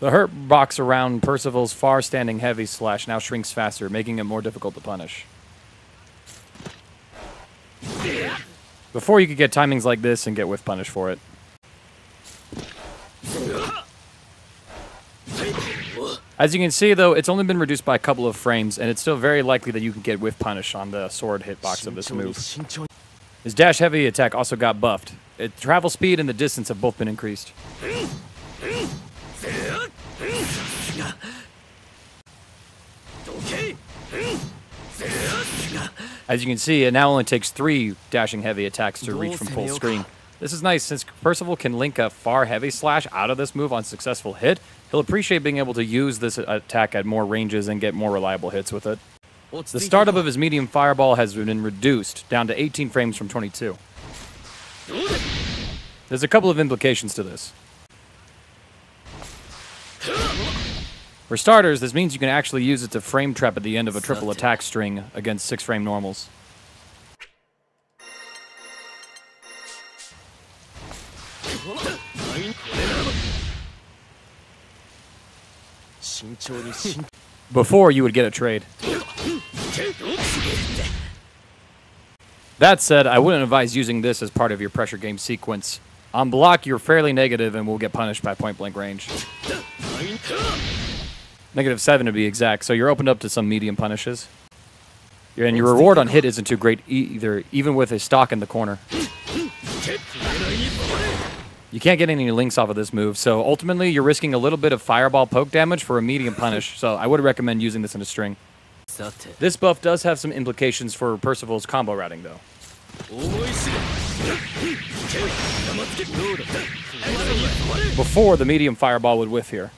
The hurt box around Percival's far standing heavy slash now shrinks faster, making it more difficult to punish. Before you could get timings like this and get whiff punish for it. As you can see, though, it's only been reduced by a couple of frames, and it's still very likely that you can get whiff punish on the sword hitbox of this move. His dash heavy attack also got buffed. Its travel speed and the distance have both been increased. As you can see, it now only takes three dashing heavy attacks to reach from full screen. This is nice since Percival can link a far heavy slash out of this move on successful hit. He'll appreciate being able to use this attack at more ranges and get more reliable hits with it. The startup of his medium fireball has been reduced down to 18 frames from 22. There's a couple of implications to this. For starters, this means you can actually use it to frame trap at the end of a triple attack string against six frame normals. Before you would get a trade. That said, I wouldn't advise using this as part of your pressure game sequence. On block, you're fairly negative and will get punished by point blank range. Negative 7 to be exact, so you're opened up to some medium punishes. And your reward on hit isn't too great either, even with a stock in the corner. You can't get any links off of this move, so ultimately you're risking a little bit of fireball poke damage for a medium punish, so I would recommend using this in a string. This buff does have some implications for Percival's combo routing, though. Before, the medium fireball would whiff here.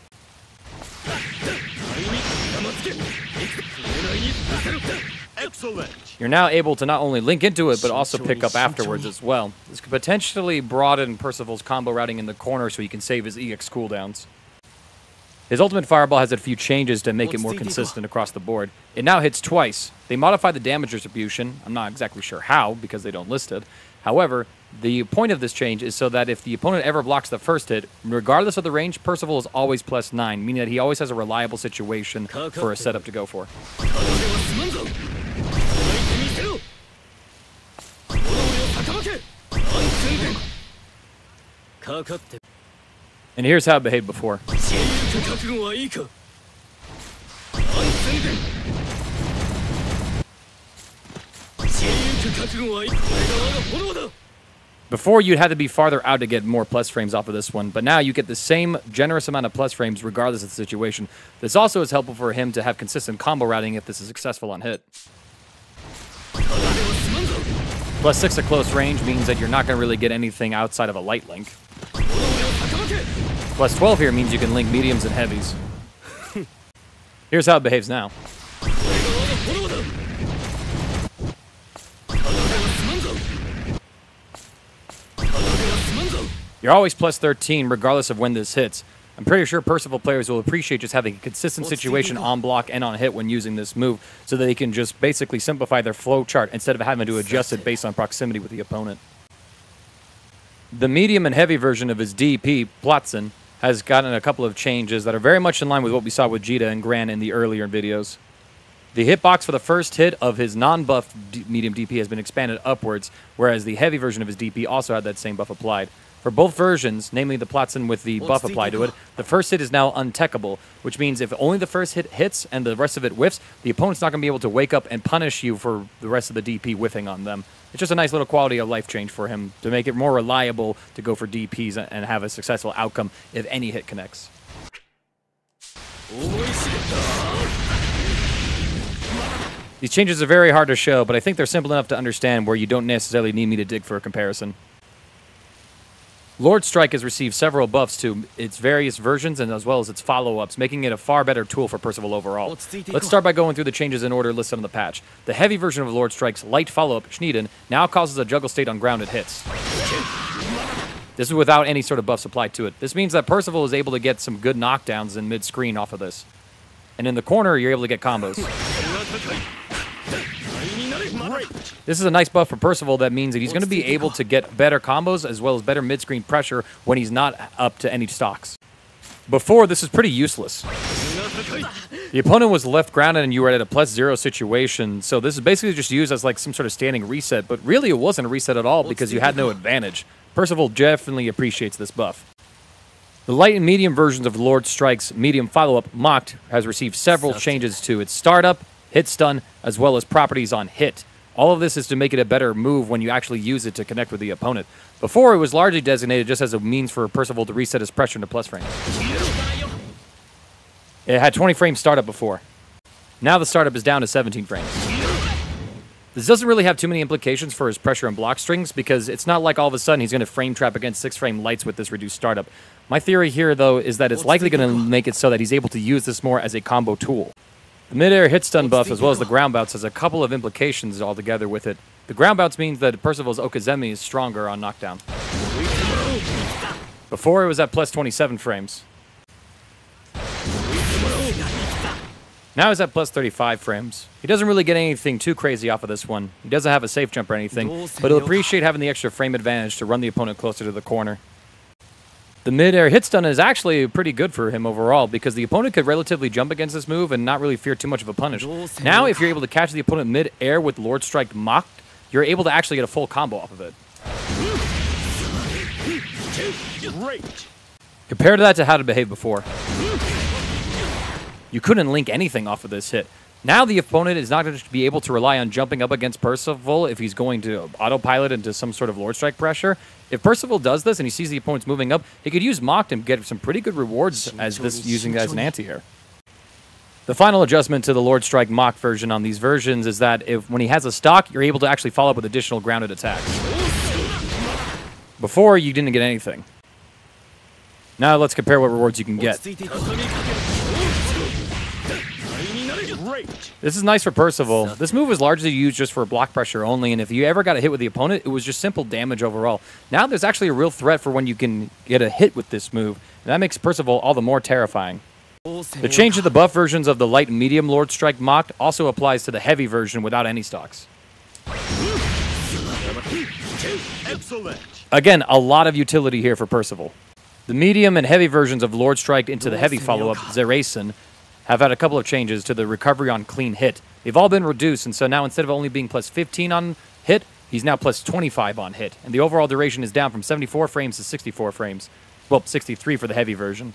You're now able to not only link into it, but also pick up afterwards as well. This could potentially broaden Percival's combo routing in the corner so he can save his EX cooldowns. His ultimate fireball has a few changes to make it more consistent across the board. It now hits twice. They modify the damage distribution. I'm not exactly sure how because they don't list it. However, the point of this change is so that if the opponent ever blocks the first hit, regardless of the range, Percival is always plus 9, meaning that he always has a reliable situation for a setup to go for. And here's how it behaved before. Before, you'd have to be farther out to get more plus frames off of this one, but now you get the same generous amount of plus frames regardless of the situation. This also is helpful for him to have consistent combo routing if this is successful on hit. Plus 6 at close range means that you're not going to really get anything outside of a light link. Plus 12 here means you can link mediums and heavies. Here's how it behaves now. You're always plus 13 regardless of when this hits. I'm pretty sure Percival players will appreciate just having a consistent situation on block and on hit when using this move so that they can just basically simplify their flow chart instead of having to adjust it based on proximity with the opponent. The medium and heavy version of his DP, Platzen, has gotten a couple of changes that are very much in line with what we saw with Djeeta and Gran in the earlier videos. The hitbox for the first hit of his non-buff medium DP has been expanded upwards, whereas the heavy version of his DP also had that same buff applied. For both versions, namely the Platzen with the buff applied to it, the first hit is now untechable, which means if only the first hit hits and the rest of it whiffs, the opponent's not going to be able to wake up and punish you for the rest of the DP whiffing on them. It's just a nice little quality of life change for him to make it more reliable to go for DPs and have a successful outcome if any hit connects. These changes are very hard to show, but I think they're simple enough to understand where you don't necessarily need me to dig for a comparison. Lord Strike has received several buffs to its various versions and as well as its follow-ups, making it a far better tool for Percival overall. Let's start by going through the changes in order listed on the patch. The heavy version of Lord Strike's light follow-up, Schneiden, now causes a juggle state on grounded hits. This is without any sort of buffs applied to it. This means that Percival is able to get some good knockdowns in mid-screen off of this. And in the corner, you're able to get combos. This is a nice buff for Percival that means that he's going to be able to get better combos as well as better mid-screen pressure when he's not up to any stocks. Before, this is pretty useless. The opponent was left grounded and you were at a plus zero situation, so this is basically just used as like some sort of standing reset, but really it wasn't a reset at all because you had no advantage. Percival definitely appreciates this buff. The light and medium versions of Lord Strike's medium follow-up, Mocked, has received several changes to its startup, hit stun, as well as properties on hit. All of this is to make it a better move when you actually use it to connect with the opponent. Before, it was largely designated just as a means for Percival to reset his pressure into plus frames. It had 20 frames startup before. Now the startup is down to 17 frames. This doesn't really have too many implications for his pressure and block strings because it's not like all of a sudden he's going to frame trap against 6 frame lights with this reduced startup. My theory here, though, is that it's likely going to make it so that he's able to use this more as a combo tool. The mid-air hit stun buff as well as the ground bounce has a couple of implications altogether with it. The ground bounce means that Percival's Okizeme is stronger on knockdown. Before it was at plus 27 frames. Now he's at plus 35 frames. He doesn't really get anything too crazy off of this one. He doesn't have a safe jump or anything, but he'll appreciate having the extra frame advantage to run the opponent closer to the corner. The mid-air hit stun is actually pretty good for him overall because the opponent could relatively jump against this move and not really fear too much of a punish. Now, if you're able to catch the opponent mid-air with Lord Strike mocked, you're able to actually get a full combo off of it. Great. Compare that to how to behave before. You couldn't link anything off of this hit. Now the opponent is not going to be able to rely on jumping up against Percival if he's going to autopilot into some sort of Lord Strike pressure. If Percival does this and he sees the opponent's moving up, he could use Mocked and get some pretty good rewards as this using as an anti-air. The final adjustment to the Lord Strike Mock version on these versions is that if when he has a stock, you're able to actually follow up with additional grounded attacks. Before, you didn't get anything. Now let's compare what rewards you can get. This is nice for Percival. This move was largely used just for block pressure only, and if you ever got a hit with the opponent, it was just simple damage overall. Now there's actually a real threat for when you can get a hit with this move, and that makes Percival all the more terrifying. The change to the buff versions of the light and medium Lord Strike mocked also applies to the heavy version without any stocks. Again, a lot of utility here for Percival. The medium and heavy versions of Lord Strike into the heavy follow-up, Zerasen, have had a couple of changes to the recovery on clean hit. They've all been reduced, and so now instead of only being plus 15 on hit, he's now plus 25 on hit. And the overall duration is down from 74 frames to 64 frames. Well, 63 for the heavy version.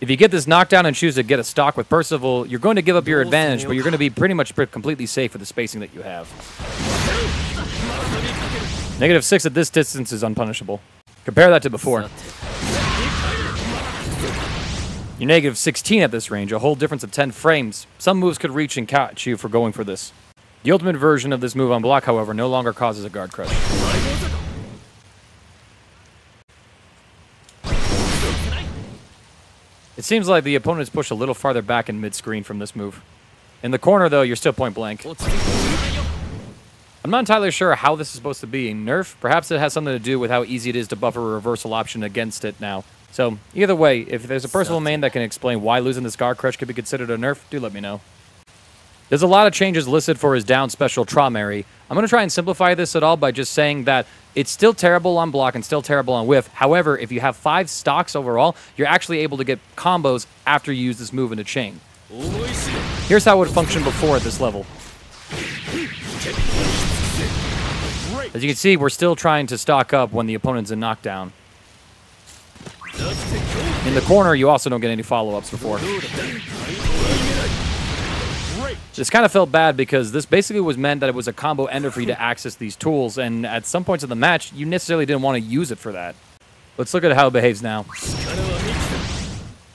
If you get this knockdown and choose to get a stock with Percival, you're going to give up your advantage, but you're going to be pretty much completely safe with the spacing that you have. Negative 6 at this distance is unpunishable. Compare that to before. You're negative 16 at this range, a whole difference of 10 frames. Some moves could reach and catch you for going for this. The ultimate version of this move on block, however, no longer causes a guard crush. It seems like the opponent's pushed a little farther back in mid-screen from this move. In the corner, though, you're still point blank. I'm not entirely sure how this is supposed to be. a Nerf? Perhaps it has something to do with how easy it is to buffer a reversal option against it now. So, either way, if there's a Percival main that can explain why losing the guard crush could be considered a nerf, do let me know. There's a lot of changes listed for his down special Traumerei. I'm going to try and simplify this at all by just saying that it's still terrible on block and still terrible on whiff. However, if you have five stocks overall, you're actually able to get combos after you use this move in a chain. Here's how it would function before at this level. As you can see, we're still trying to stock up when the opponent's in knockdown. In the corner, you also don't get any follow-ups before. This kind of felt bad because this basically was meant that it was a combo ender for you to access these tools, and at some points in the match, you necessarily didn't want to use it for that. Let's look at how it behaves now.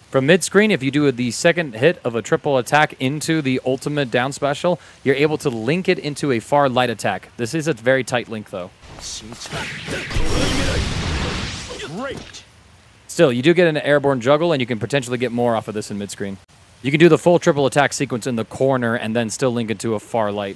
From mid-screen, if you do the second hit of a triple attack into the ultimate down special, you're able to link it into a far light attack. This is a very tight link, though. Still, you do get an airborne juggle, and you can potentially get more off of this in mid-screen. You can do the full triple attack sequence in the corner and then still link it to a far light.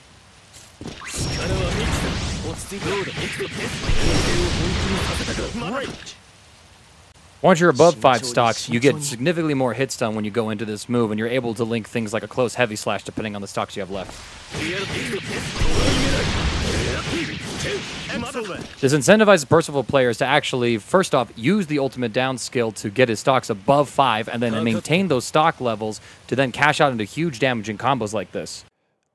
Once you're above five stocks, you get significantly more hit stun when you go into this move, and you're able to link things like a close heavy slash depending on the stocks you have left. This incentivizes Percival players to actually, first off, use the ultimate down skill to get his stocks above five, and then maintain those stock levels to then cash out into huge damaging combos like this.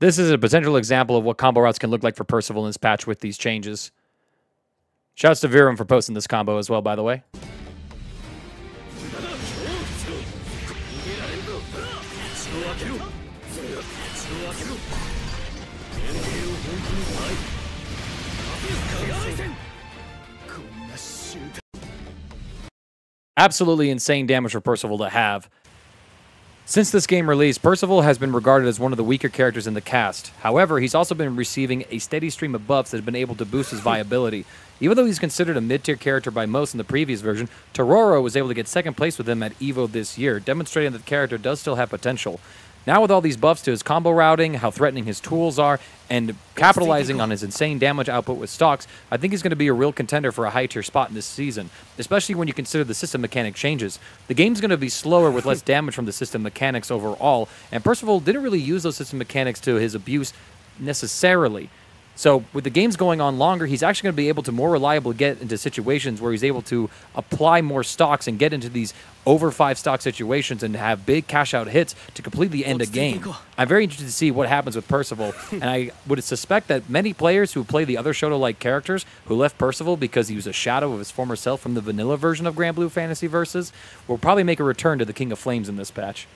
This is a potential example of what combo routes can look like for Percival in this patch with these changes. Shouts to Virum for posting this combo as well, by the way. Absolutely insane damage for Percival to have. Since this game release, Percival has been regarded as one of the weaker characters in the cast. However, he's also been receiving a steady stream of buffs that have been able to boost his viability. Even though he's considered a mid-tier character by most in the previous version, Tororo was able to get second place with him at EVO this year, demonstrating that the character does still have potential. Now with all these buffs to his combo routing, how threatening his tools are, and capitalizing on his insane damage output with stocks, I think he's going to be a real contender for a high tier spot in this season, especially when you consider the system mechanic changes. The game's going to be slower with less damage from the system mechanics overall, and Percival didn't really use those system mechanics to his abuse necessarily. So with the games going on longer, he's actually going to be able to more reliably get into situations where he's able to apply more stocks and get into these over five stock situations and have big cash out hits to completely end a game. I'm very interested to see what happens with Percival, and I would suspect that many players who play the other Shoto-like characters who left Percival because he was a shadow of his former self from the vanilla version of Granblue Fantasy Versus will probably make a return to the King of Flames in this patch.